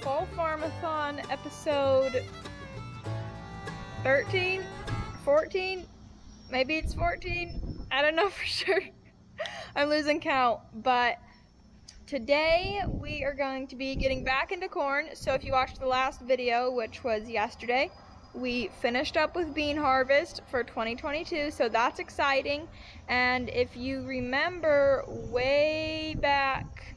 Fall Farmathon episode 13, 14, maybe it's 14. I don't know for sure. I'm losing count, but today we are going to be getting back into corn. So if you watched the last video, which was yesterday, we finished up with bean harvest for 2022, so that's exciting. And if you remember way back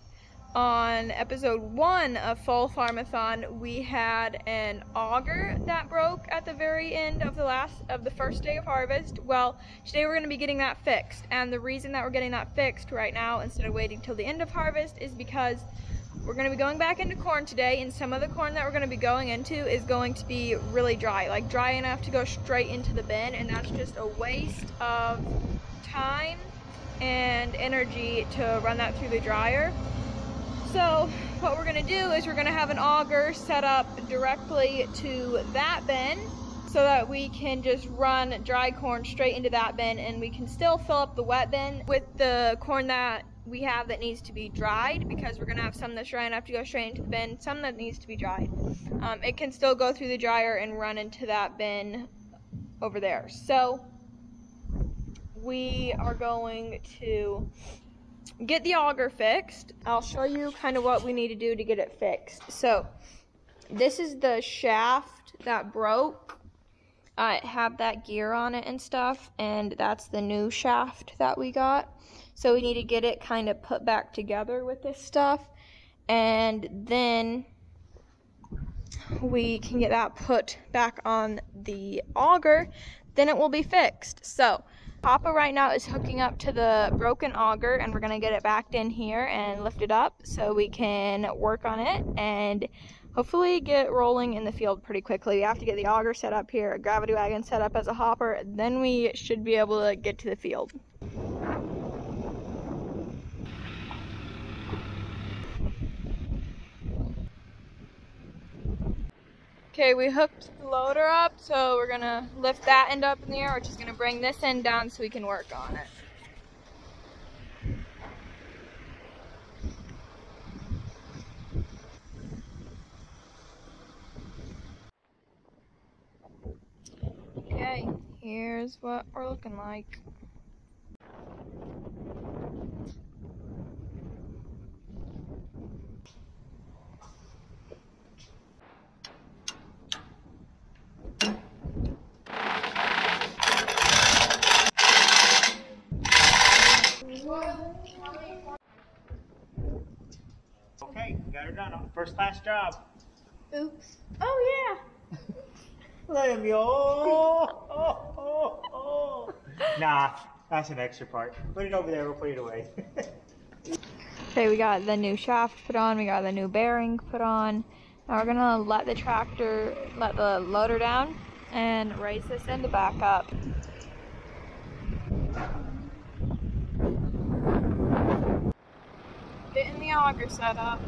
on episode one of Fall Farmathon, we had an auger that broke at the very end of the last of the first day of harvest. Well, today we're going to be getting that fixed, and the reason that we're getting that fixed right now instead of waiting till the end of harvest is because we're going to be going back into corn today, and some of the corn that we're going to be going into is going to be really dry, like dry enough to go straight into the bin, and that's just a waste of time and energy to run that through the dryer. So what we're gonna do is we're gonna have an auger set up directly to that bin so that we can just run dry corn straight into that bin and we can still fill up the wet bin with the corn that we have that needs to be dried because we're gonna have some that's dry enough to go straight into the bin, some that needs to be dried. Um, it can still go through the dryer and run into that bin over there. So we are going to get the auger fixed. I'll show you kind of what we need to do to get it fixed. So this is the shaft that broke. Uh, it had that gear on it and stuff, and that's the new shaft that we got. So we need to get it kind of put back together with this stuff, and then we can get that put back on the auger, then it will be fixed. So Papa right now is hooking up to the broken auger and we're gonna get it backed in here and lift it up so we can work on it and hopefully get rolling in the field pretty quickly. We have to get the auger set up here, a gravity wagon set up as a hopper, then we should be able to get to the field. Okay, we hooked the loader up, so we're gonna lift that end up in the air, which is gonna bring this end down so we can work on it. Okay, here's what we're looking like. Okay, got her done. First class job. Oops. Oh yeah. Look at me. Oh, oh, oh, oh. Nah, that's an extra part. Put it over there. We'll put it away. Okay, we got the new shaft put on, we got the new bearing put on. Now we're gonna let the tractor, let the loader down and raise this end back up. The auger set up.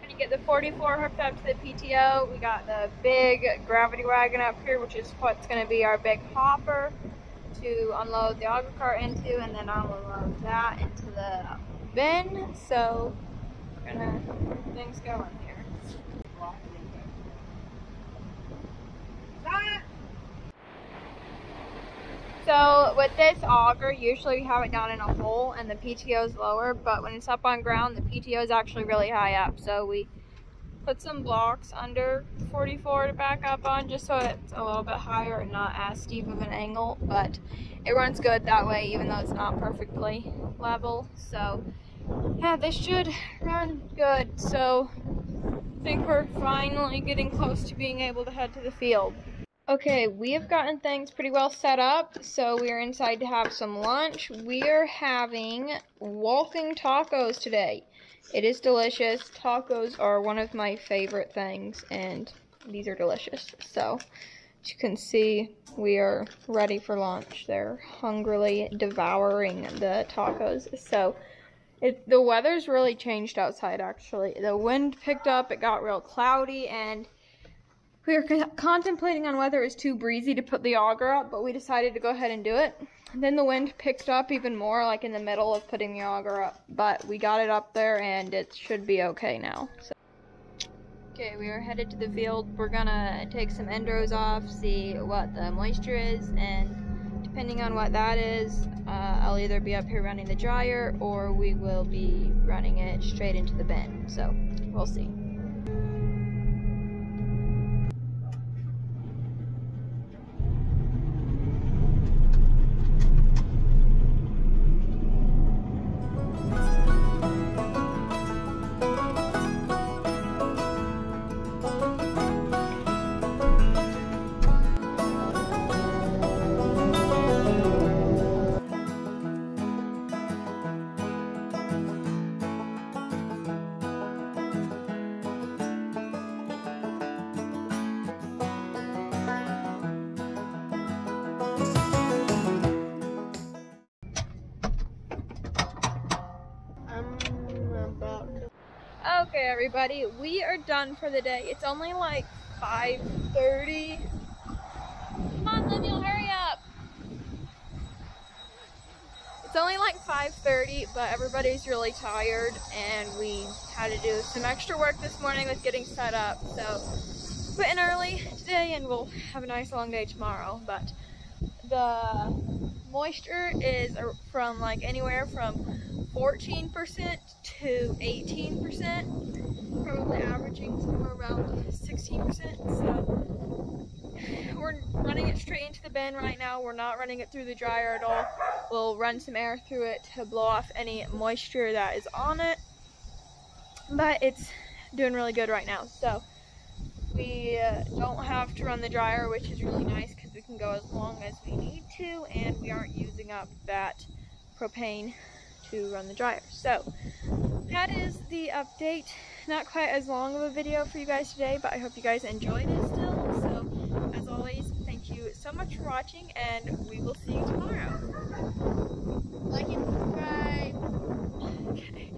Gonna get the 44 hooked up to the PTO. We got the big gravity wagon up here, which is what's gonna be our big hopper to unload the auger cart into, and then I'll unload that into the bin. So, we're gonna things going here. With this auger, usually we have it down in a hole and the PTO is lower, but when it's up on ground, the PTO is actually really high up. So we put some blocks under 44 to back up on just so it's a little bit higher and not as steep of an angle, but it runs good that way even though it's not perfectly level. So yeah, this should run good. So I think we're finally getting close to being able to head to the field. Okay, we have gotten things pretty well set up, so we are inside to have some lunch. We are having walking tacos today. It is delicious. Tacos are one of my favorite things, and these are delicious. So, as you can see, we are ready for lunch. They're hungrily devouring the tacos. So, it, the weather's really changed outside, actually. The wind picked up, it got real cloudy, and We were co- contemplating on whether it was too breezy to put the auger up, but we decided to go ahead and do it. Then the wind picked up even more, like in the middle of putting the auger up. But we got it up there, and it should be okay now. So. Okay, we are headed to the field. We're gonna take some end off, see what the moisture is, and depending on what that is, uh, I'll either be up here running the dryer or we will be running it straight into the bin. So we'll see. Okay, everybody, we are done for the day. It's only like 5.30. Come on, Lemuel, hurry up. It's only like 5.30, but everybody's really tired, and we had to do some extra work this morning with getting set up, so quit in early today, and we'll have a nice long day tomorrow, but the moisture is uh, from like anywhere from 14% to 18%, probably averaging somewhere around 16%. So we're running it straight into the bin right now. We're not running it through the dryer at all. We'll run some air through it to blow off any moisture that is on it. But it's doing really good right now. So we uh, don't have to run the dryer, which is really nice because we can go as long as we need to and we aren't using up that propane to run the dryer. So that is the update. Not quite as long of a video for you guys today, but I hope you guys enjoyed it still. So as always, thank you so much for watching and we will see you tomorrow. Like and subscribe. Okay.